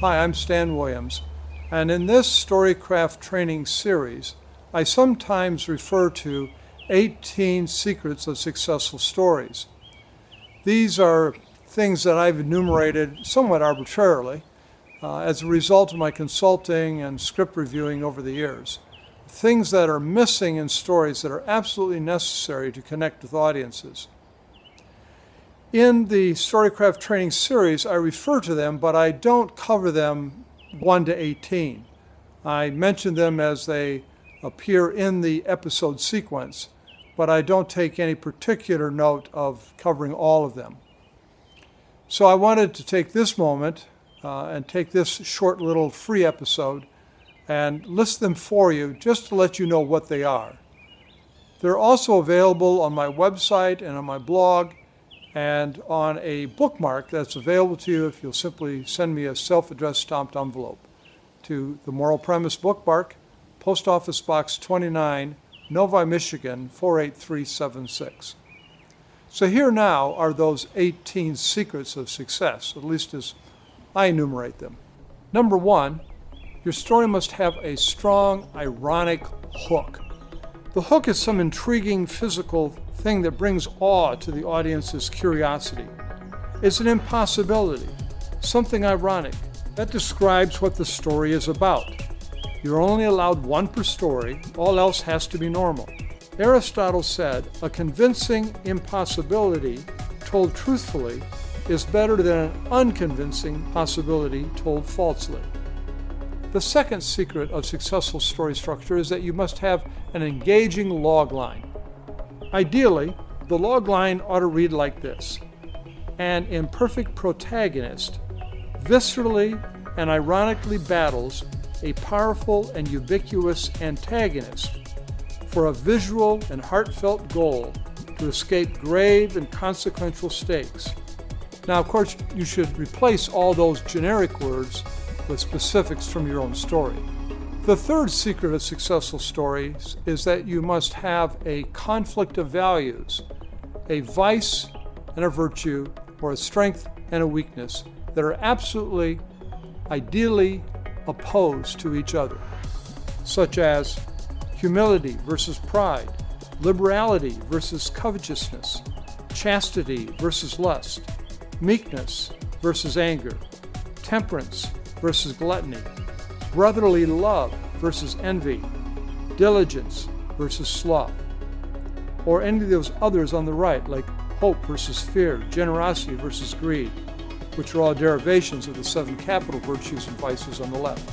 Hi, I'm Stan Williams, and in this Storycraft training series, I sometimes refer to 18 secrets of successful stories. These are things that I've enumerated somewhat arbitrarily uh, as a result of my consulting and script reviewing over the years. Things that are missing in stories that are absolutely necessary to connect with audiences. In the Storycraft training series, I refer to them, but I don't cover them 1 to 18. I mention them as they appear in the episode sequence, but I don't take any particular note of covering all of them. So I wanted to take this moment uh, and take this short little free episode and list them for you just to let you know what they are. They're also available on my website and on my blog and on a bookmark that's available to you if you'll simply send me a self addressed stamped envelope to the Moral Premise Bookmark, Post Office Box 29, Novi, Michigan 48376. So here now are those 18 secrets of success, at least as I enumerate them. Number one, your story must have a strong, ironic hook. The hook is some intriguing physical thing that brings awe to the audience's curiosity. It's an impossibility, something ironic. That describes what the story is about. You're only allowed one per story, all else has to be normal. Aristotle said, A convincing impossibility told truthfully is better than an unconvincing possibility told falsely. The second secret of successful story structure is that you must have an engaging log line. Ideally, the log line ought to read like this An imperfect protagonist viscerally and ironically battles a powerful and ubiquitous antagonist for a visual and heartfelt goal to escape grave and consequential stakes. Now, of course, you should replace all those generic words with specifics from your own story. The third secret of successful stories is that you must have a conflict of values, a vice and a virtue, or a strength and a weakness that are absolutely, ideally opposed to each other, such as humility versus pride, liberality versus covetousness, chastity versus lust, meekness versus anger, temperance versus gluttony, brotherly love versus envy, diligence versus sloth, or any of those others on the right, like hope versus fear, generosity versus greed, which are all derivations of the seven capital virtues and vices on the left.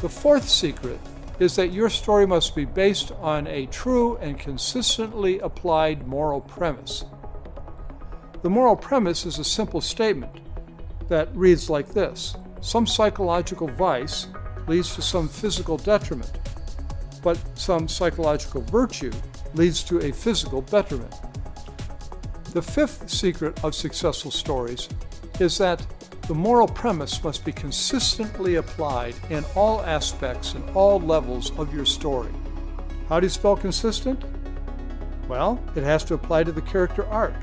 The fourth secret is that your story must be based on a true and consistently applied moral premise. The moral premise is a simple statement that reads like this Some psychological vice leads to some physical detriment, but some psychological virtue leads to a physical betterment. The fifth secret of successful stories is that the moral premise must be consistently applied in all aspects and all levels of your story. How do you spell consistent? Well, it has to apply to the character arc,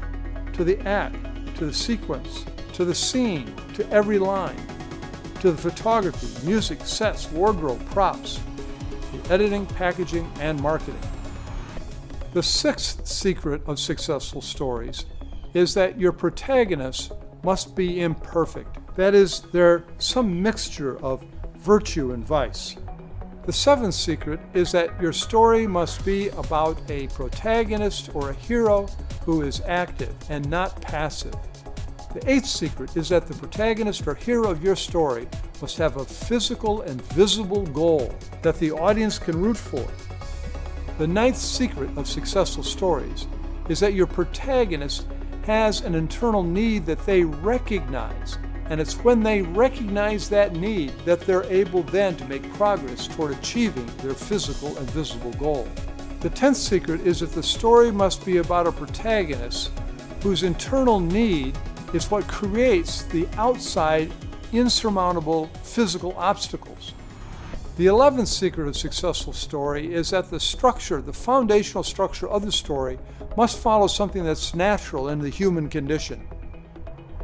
to the act, to the sequence, to the scene, to every line, to the photography, music, sets, wardrobe, props, the editing, packaging, and marketing. The sixth secret of successful stories is that your protagonists must be imperfect. That is, they're some mixture of virtue and vice. The seventh secret is that your story must be about a protagonist or a hero who is active and not passive. The eighth secret is that the protagonist or hero of your story must have a physical and visible goal that the audience can root for. The ninth secret of successful stories is that your protagonist has an internal need that they recognize. And it's when they recognize that need that they're able then to make progress toward achieving their physical and visible goal. The tenth secret is that the story must be about a protagonist whose internal need is what creates the outside insurmountable physical obstacles. The 11th secret of successful story is that the structure, the foundational structure of the story, must follow something that's natural in the human condition.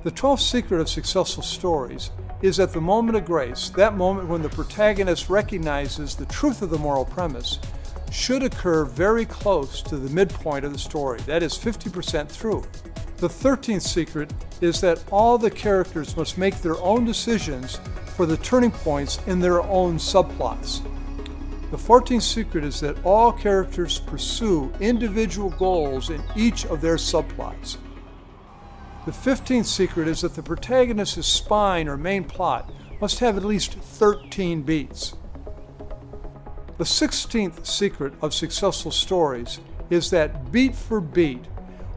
The 12th secret of successful stories is at the moment of grace, that moment when the protagonist recognizes the truth of the moral premise, should occur very close to the midpoint of the story, that is 50% through. The 13th secret is that all the characters must make their own decisions for the turning points in their own subplots. The 14th secret is that all characters pursue individual goals in each of their subplots. The 15th secret is that the protagonist's spine or main plot must have at least 13 beats. The 16th secret of successful stories is that beat for beat,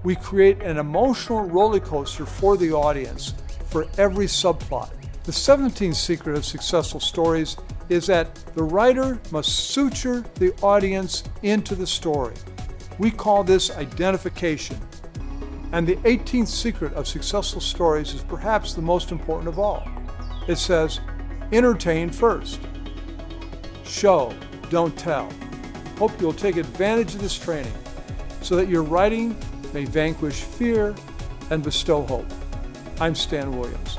we create an emotional roller coaster for the audience for every subplot. The 17th secret of successful stories is that the writer must suture the audience into the story. We call this identification. And the 18th secret of successful stories is perhaps the most important of all. It says, entertain first. Show, don't tell. Hope you'll take advantage of this training so that your writing may vanquish fear and bestow hope. I'm Stan Williams.